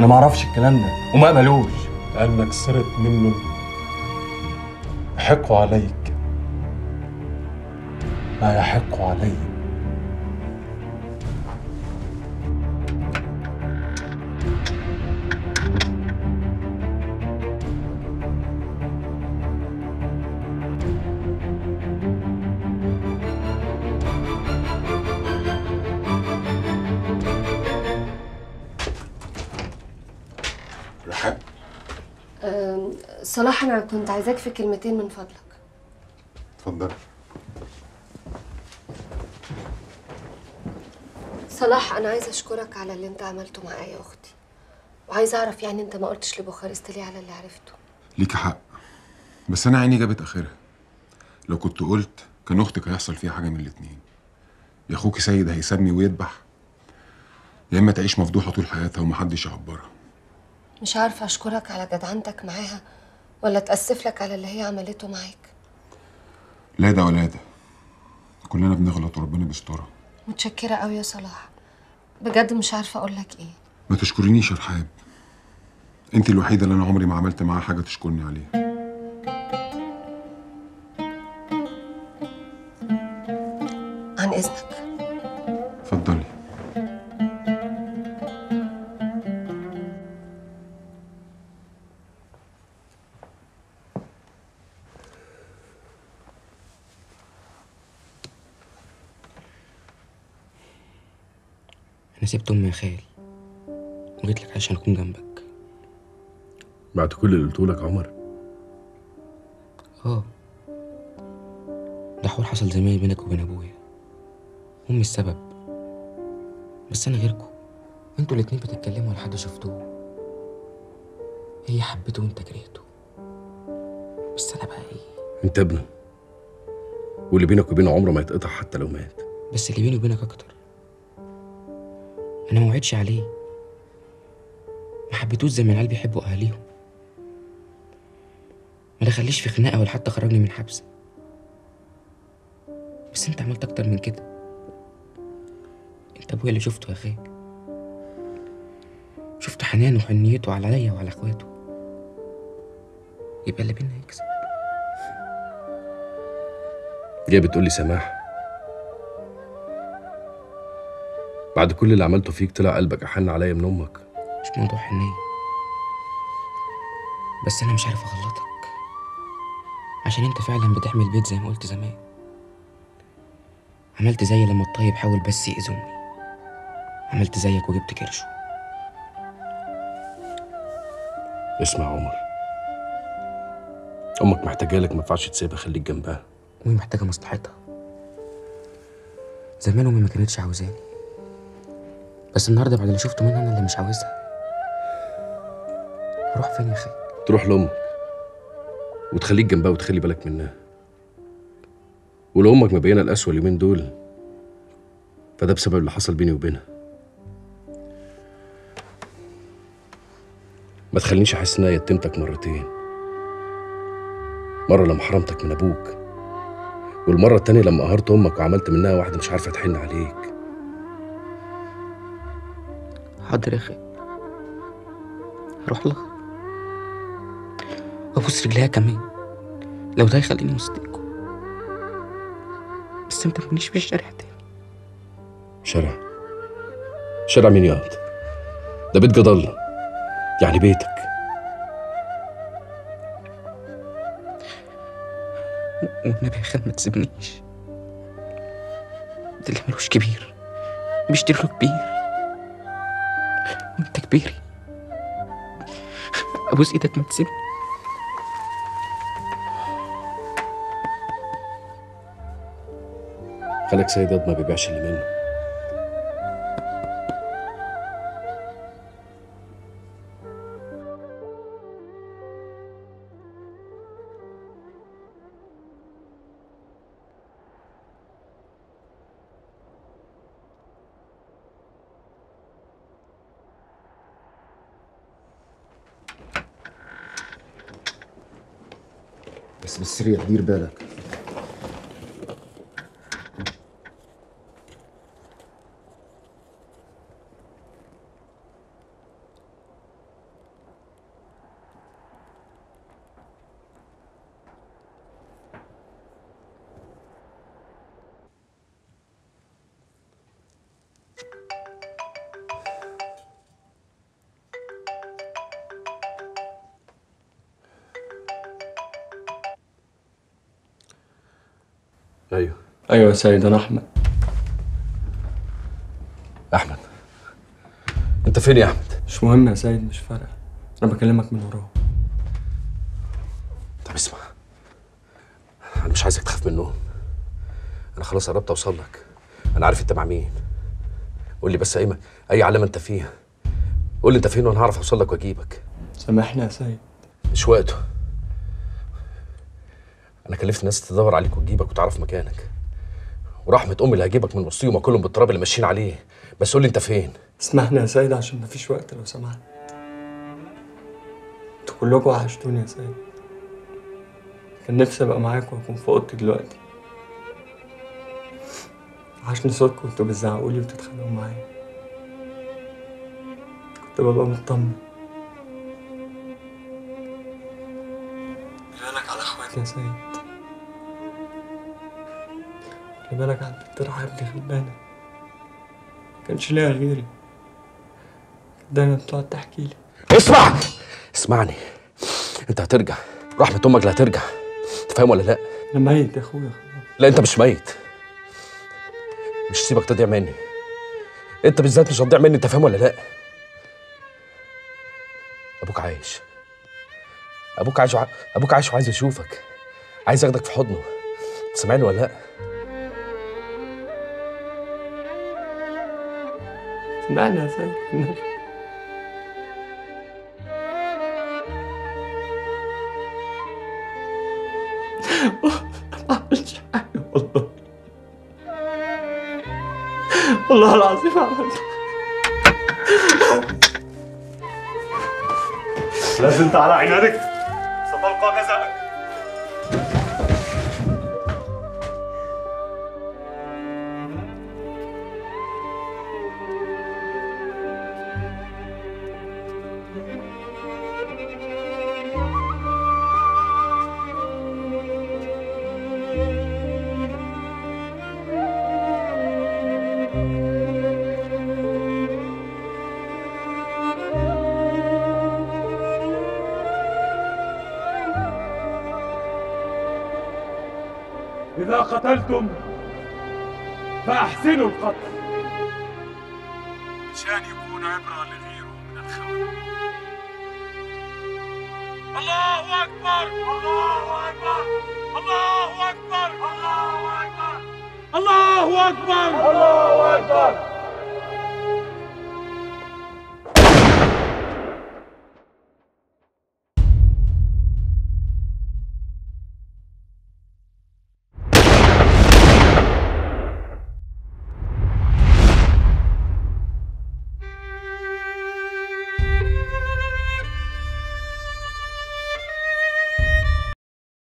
أنا ما أعرفش الكلام ده وما قبلوش. لأنك سرت منه يحق عليك. ما يحق علي صلاح أنا كنت عايزاك في كلمتين من فضلك. اتفضل. صلاح أنا عايزه أشكرك على اللي أنت عملته معايا يا أختي وعايزه أعرف يعني أنت ما قلتش لبوخارست ليه على اللي عرفته. ليك حق بس أنا عيني جابت آخرها. لو كنت قلت كان أختك هيحصل فيها حاجة من الاتنين. يا أخوك سيد هيسمي ويذبح يا إما تعيش مفضوحة طول حياتها ومحدش يعبرها. مش عارفة أشكرك على جدعنتك معاها ولا اتاسف لك على اللي هي عملته معاك. لا ده ولا ده. كلنا بنغلط وربنا بيسترها. متشكرة قوي يا صلاح. بجد مش عارفة أقول لك إيه. ما تشكرنيش يا رحاب. أنت الوحيدة اللي أنا عمري ما عملت معاها حاجة تشكرني عليها. عن إذنك. أنا سبت امي يا خال وجيت لك عشان أكون جنبك. بعد كل اللي قلته لك عمر. آه. ده حوار حصل زمان بينك وبين أبويا. امي السبب. بس أنا غيركم. أنتوا الاتنين بتتكلموا ولا حد شفتوه؟ هي حبته وأنت كرهته. بس أنا بقى إيه؟ أنت ابنه. واللي بينك وبينه عمره ما يتقطع حتى لو مات. بس اللي بيني وبينك أكتر. أنا ما وعدش عليه. ما حبيتوش زي ما العيال بيحبوا أهاليهم. ما دخليش في خناقة ولا حتى خرجني من حبس بس أنت عملت أكتر من كده. أنت أبويا اللي شفته يا خال شفت حنانه وحنيته عليا وعلى أخواته. يبقى اللي بينا يكسب. جاي بتقول لي سماح؟ بعد كل اللي عملته فيك طلع قلبك أحن عليا من أمك. مش موضوع حنية بس أنا مش عارف أغلطك. عشان أنت فعلا بتعمل بيت زي ما قلت زمان. عملت زي لما الطيب حاول بس يأذي أمي عملت زيك وجبت كرشه. اسمع يا عمر. أمك محتاجة لك ما ينفعش تسيبها خليك جنبها. أمي محتاجة مصلحتها. زمان أمي ما كانتش عاوزاني. بس النهاردة بعد اللي شفته منها أنا اللي مش عاوزها. أروح فين يا أخي؟ تروح لامك وتخليك جنبها وتخلي بالك منها. ولو أمك مبينه القسوه اليومين دول. فده بسبب اللي حصل بيني وبينها. ما تخلينيش أحس ان أنا يتمتك مرتين. مرة لما حرمتك من أبوك والمرة التانية لما قهرت أمك وعملت منها واحدة مش عارفة تحن عليك. حاضر يا أخي. هروح لها وأبوس رجليها كمان. لو ده يخليني وسطيكوا بس ما ترمينيش في الشارع تاني. شارع؟ شارع مين ياض ده بيت جد الله يعني بيتك. والنبي يا خال ما تسيبنيش. ده اللي ملوش كبير. بيشتري له كبير. وانت كبيري ابوس إيدك ما تسيبني. خلك سيد ما بيبيعش اللي منه. بس بالسريع دير بالك. أيوه. أيوه يا سيد أنا أحمد. أحمد. أنت فين يا أحمد؟ مش مهم يا سيد مش فارقة. أنا بكلمك من وراه طب اسمع. أنا مش عايزك تخاف منهم. أنا خلاص قربت أوصل لك. أنا عارف أنت مع مين. قول لي بس أي أي علامة أنت فيها. قول لي أنت فين وأنا هعرف أوصل لك وأجيبك. سامحني يا سيد. مش وقته. أنا كلفت ناس تدور عليك وتجيبك وتعرف مكانك. ورحمة أمي اللي هجيبك من وسطيهم واكلهم بالتراب اللي ماشيين عليه. بس قول لي أنت فين؟ اسمحني يا سيد عشان مفيش وقت لو سمحت. أنتوا كلكم وحشتوني يا سيد. كان نفسي أبقى معاكم وأكون في أوضتي دلوقتي. وحشني صوتكم وانتوا بتزعقوا لي وتتخانقوا معايا. كنت ببقى مطمن. بالك على أخواتي يا سيد. خلي بالك على البنت رحاب دي غلبانة كانش ليها غيري. دايما بتقعد تحكي لي. اسمع! اسمعني. انت هترجع. رحمة أمك اللي هترجع انت فاهم ولا لا؟ أنا ميت يا أخويا لا أنت مش ميت. مش هسيبك تضيع مني. أنت بالذات مش هتضيع مني أنت فاهم ولا لا؟ أبوك عايش. أبوك عايش وع... أبوك عايش وعايز يشوفك. عايز ياخدك في حضنه. سامعني ولا لا؟ النبي. ما عملتش حاجة والله والله العظيم عملت لازم على عنادك. ستلقى جزاءك. إذا قتلتم فأحسنوا القتل. مشان يكون عبرة لغيره من الخون الله أكبر! الله أكبر! الله أكبر! الله أكبر! الله أكبر! الله أكبر!